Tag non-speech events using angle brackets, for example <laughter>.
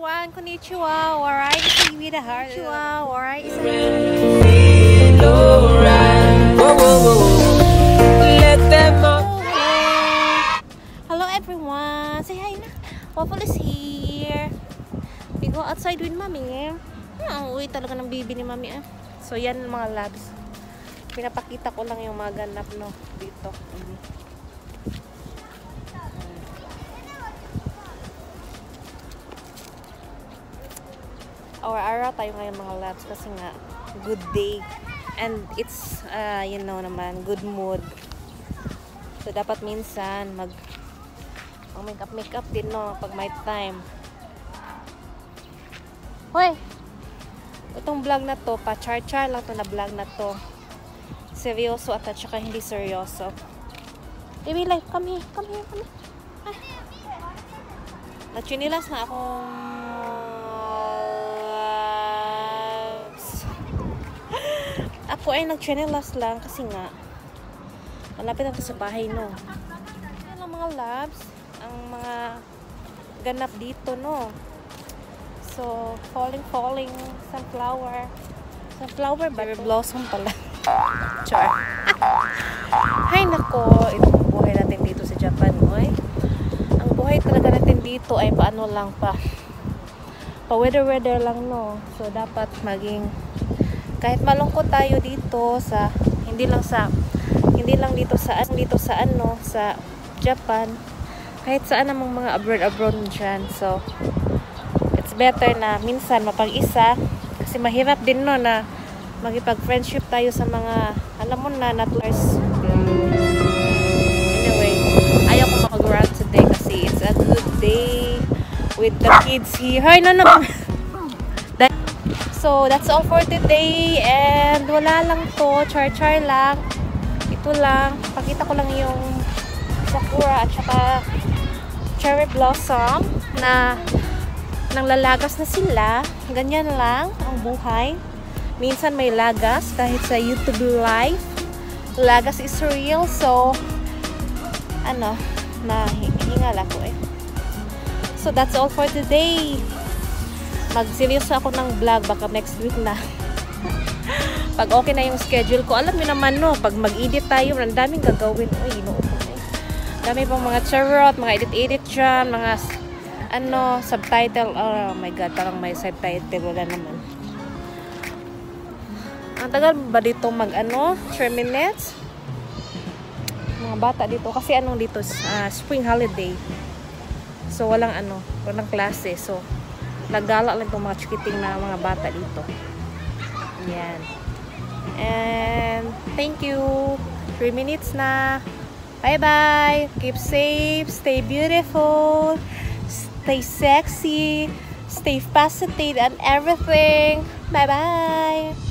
everyone. Konnichiwa. Alright, it's me the heart. Konnichiwa. Alright, all. Hello everyone. Say hi na. Waffle is here. We go outside with mommy. Hmm, uwi talaga ng bibi ni mami ah. So yan mga labs. Pinapakita ko lang yung mga ganap no dito. Mhm. Araw-araw tayo ngayon mga labs kasi nga good day and it's uh, you know naman good mood. So dapat minsan mag mag makeup makeup din no pag may time. Hoy. Itong vlog na to, pa char-char lang to na vlog na to. Seryoso at at saka hindi seryoso. Baby life, come here, come here, come here. Ah. Nachinilas na akong ako ay nagchinelas lang kasi nga malapit ako sa bahay no. Yan ang mga labs, ang mga ganap dito no. So, falling, falling, sunflower. Sunflower ba? Cherry blossom pala. <laughs> Char. <laughs> Hay nako, itong buhay natin dito sa Japan, oy. Ang buhay talaga natin dito ay paano lang pa. Pa weather-weather lang, no. So, dapat maging kahit malungkot tayo dito sa hindi lang sa hindi lang dito sa dito sa ano sa Japan. Kahit saan namang mga abroad abroad dyan. So it's better na minsan mapag-isa. Kasi mahirap din no na magipag-friendship tayo sa mga alam mo na naturals anyway ayaw ko makag-rant today kasi it's a good day with the kids here. Hi no no so that's all for today and wala lang to char-char lang ito lang pakita ko lang yung sakura at saka cherry blossom na nang lalagas na sila. Ganyan lang ang buhay. Minsan may lagas kahit sa YouTube live. Lagas is real. So, ano, na hingal ako eh. So, that's all for today. Magseryoso ako ng vlog. Baka next week na. <laughs> pag okay na yung schedule ko, alam niyo naman no, pag mag-edit tayo, ang daming gagawin. Uy, ko eh. Dami pang mga charot, mga edit-edit dyan, mga ano, subtitle. Oh my god, parang may subtitle. Wala naman. Ang tagal ba dito mag ano? 3 minutes? Mga bata dito. Kasi anong dito? ah, spring holiday. So, walang ano, walang klase. So, nagala lang itong mga chikiting na mga bata dito. Yan. And, thank you. 3 minutes na. Bye-bye. Keep safe. Stay beautiful. Stay sexy. Stay positive and everything. Bye-bye.